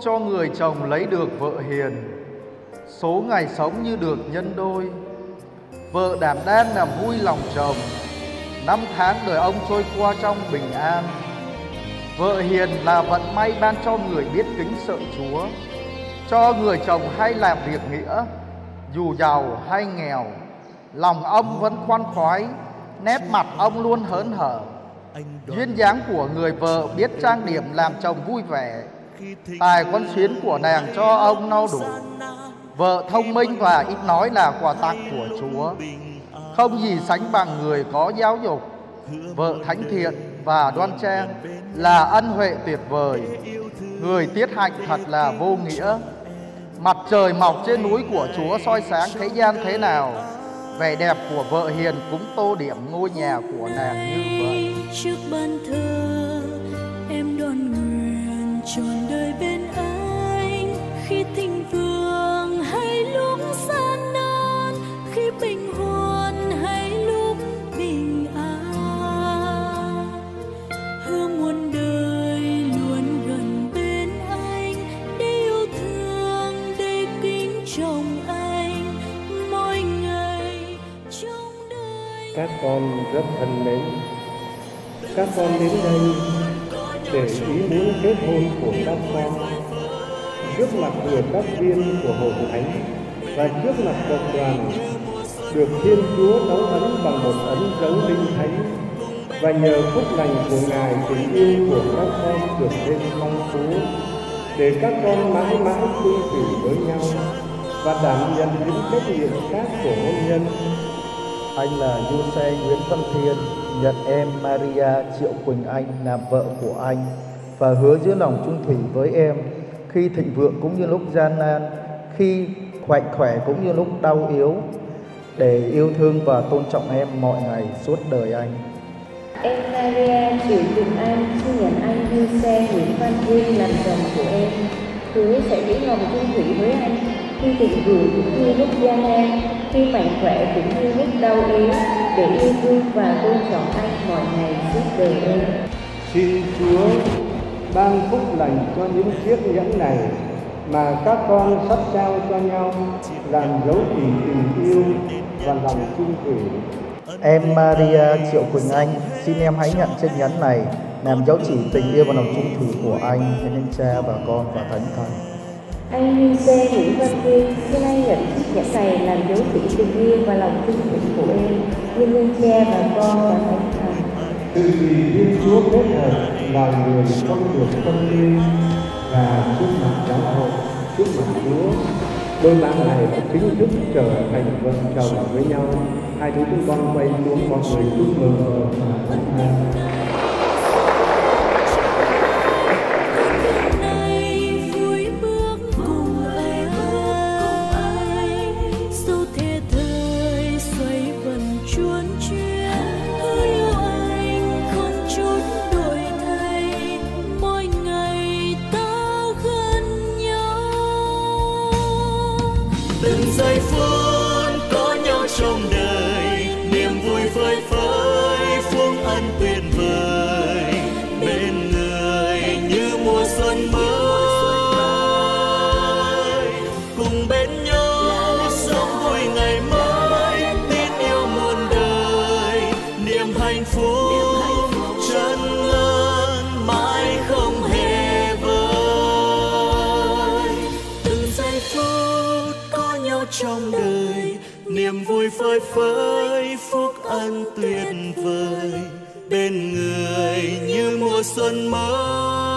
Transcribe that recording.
cho người chồng lấy được vợ hiền. Số ngày sống như được nhân đôi vợ đảm đang làm vui lòng chồng. Năm tháng đời ông trôi qua trong bình an. Vợ hiền là vận may ban cho người biết kính sợ chúa cho người chồng hay làm việc nghĩa dù giàu hay nghèo. Lòng ông vẫn khoan khoái nét mặt ông luôn hớn hở. Duyên dáng của người vợ biết trang điểm làm chồng vui vẻ tài con xuyến của nàng cho ông no đủ. vợ thông minh và ít nói là quà tặng của chúa. không gì sánh bằng người có giáo dục vợ thánh thiện và đoan trang là ân huệ tuyệt vời. Người tiết hạnh thật là vô nghĩa. mặt trời mọc trên núi của chúa soi sáng thế gian thế nào. vẻ đẹp của vợ hiền cũng tô điểm ngôi nhà của nàng như vậy. Trước ban thờ trọn đời bên anh. Khi thịnh vượng hay lúc gian nan, khi bình hoan hay lúc bình an. Hứa muôn đời luôn gần bên anh, để yêu thương, để kính trọng anh. Mỗi ngày trong đời các con rất thân mến. Các con đến đây để ý muốn kết hôn của các con, trước mặt người các viên của hội thánh và trước mặt cộng đoàn được Thiên Chúa đóng ấn bằng một ấn dấu linh thánh và nhờ phúc lành của Ngài tình yêu của các con được thêm phong phú, để các con mãi mãi tương thủy với nhau và đảm nhận những trách nhiệm khác của hôn nhân. Anh là du xe Nguyễn Văn Thiên nhận em Maria Triệu Quỳnh Anh làm vợ của anh và hứa giữ lòng trung thủy với em khi thịnh vượng cũng như lúc gian nan, khi mạnh khỏe cũng như lúc đau yếu để yêu thương và tôn trọng em mọi ngày suốt đời anh. Em Maria Triệu Quỳnh Anh xin nhận anh Du Xe Nguyễn Văn Thiên làm chồng của em hứa sẽ giữ lòng trung thủy với anh khi thịnh vượng cũng như lúc gian nan khi mạnh khỏe cũng như lúc đau yếu để yêu thương và tôn trọng anh mọi ngày suốt đời em Xin Chúa ban phúc lành cho những chiếc nhẫn này mà các con sắp trao cho nhau làm dấu chỉ tình yêu và lòng chung thủy. Em Maria Triệu Quỳnh Anh xin em hãy nhận chiếc nhẫn này làm dấu chỉ tình yêu và lòng trung thủy của anh nhân danh cha và con và thánh thần. Anh C Nguyễn Văn Thiên xin anh nhận chiếc nhẫn này làm dấu chỉ tình yêu và lòng tin tưởng của em nhân danh cha và con và thánh thần Từ vì Thiên Chúa kết hợp là người không được tâm linh và trước mặt giáo hội, trước mặt Chúa, đôi bạn này đã chính thức trở thành vợ chồng với nhau. Hai đứa chúng con quay xuống mọi người chúc mừng và thánh thần. Hạnh phúc có nhau trong đời. Niềm vui phơi phới, phúc ân tuyệt vời. Bên người như mùa xuân mới. Cùng bên nhau sống vui ngày mới. Tin yêu muôn đời. Niềm hạnh phúc chân trong đời, niềm vui phơi phới, phúc ân tuyệt vời. Bên người như mùa xuân mới.